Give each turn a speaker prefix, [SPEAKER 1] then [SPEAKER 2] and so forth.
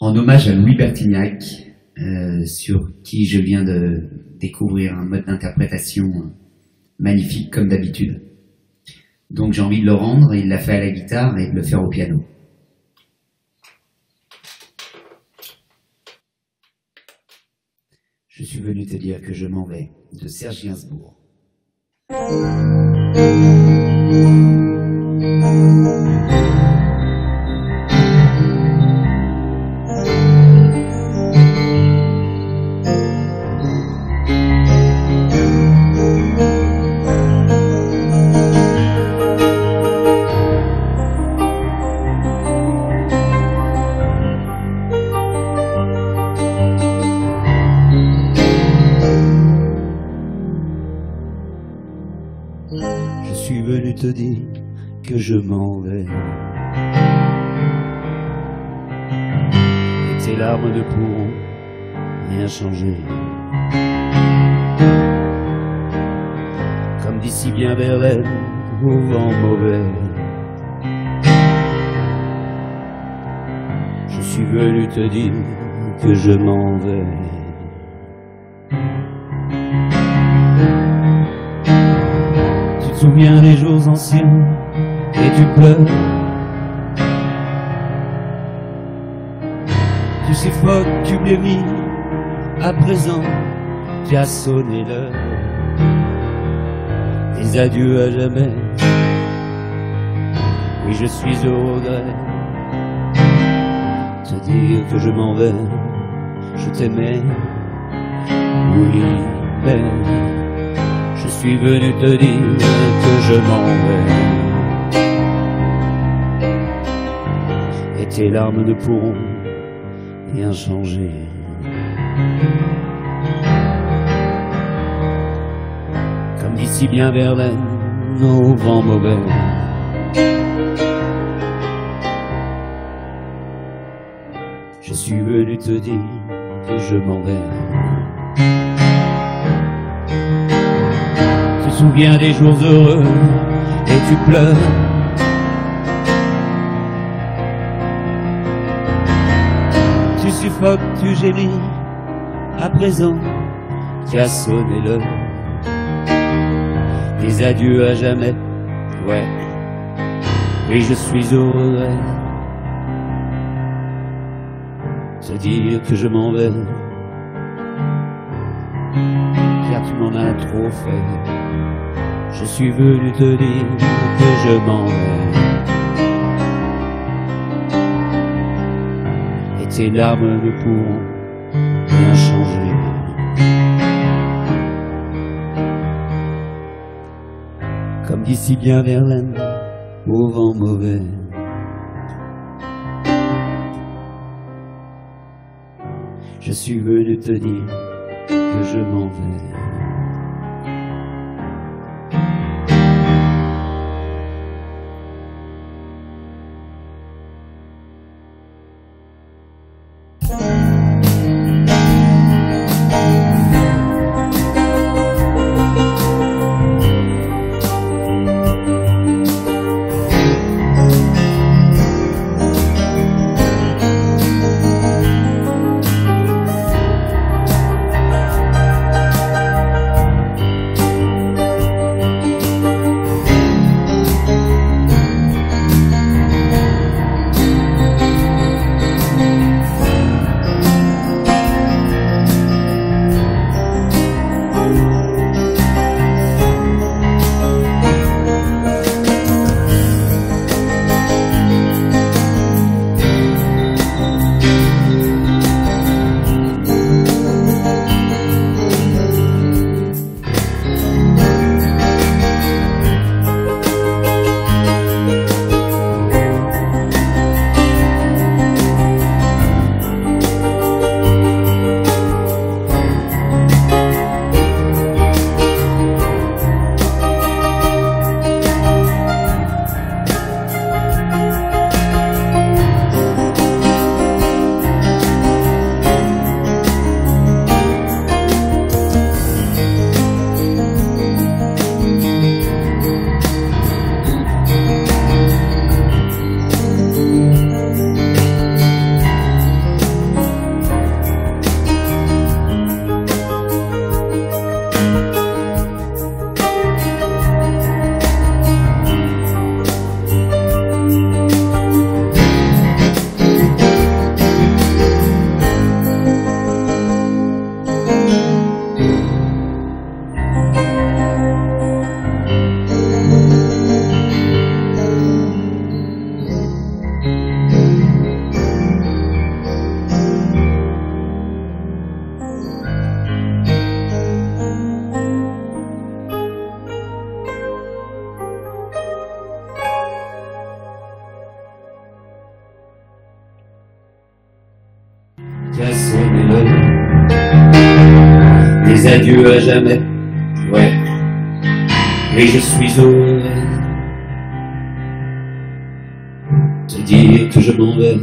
[SPEAKER 1] En hommage à Louis Bertignac, euh, sur qui je viens de découvrir un mode d'interprétation magnifique comme d'habitude. Donc j'ai envie de le rendre, il l'a fait à la guitare et de le faire au piano. Je suis venu te dire que je m'en vais, de Serge Gainsbourg. Suis venu te dire que je m'en vais. Et tes larmes ne pourront rien changer. Comme d'ici bien vers elle, au vent mauvais. Je suis venu te dire que je m'en vais. Souviens des jours anciens et tu pleures. Tu suffoques, tu blémis, à présent tu as sonné l'heure. Des adieux à jamais. Oui, je suis au regret. Te dire que je m'en vais, je t'aimais. Oui, suis venu te dire que je m'en vais. Et tes larmes ne pourront rien changer. Comme d'ici bien Verlaine, au vent mauvais. Je suis venu te dire que je m'en vais. Souviens des jours heureux et tu pleures. Tu suffoques, tu gémis, à présent tu as sonné l'heure. Des adieux à jamais, ouais. Et je suis au regret. Te dire que je m'en vais. Tu m'en as trop fait. Je suis venu te dire que je m'en vais. Et tes larmes ne pourront rien changer. Comme d'ici bien Verlaine, au vent mauvais. Je suis venu te dire que je m'en vais. Des adieux à jamais, ouais. Et je suis heureux te dire que je m'en vais.